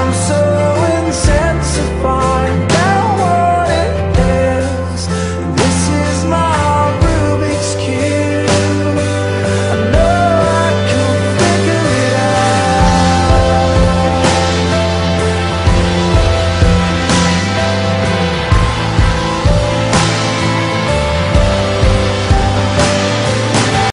I'm so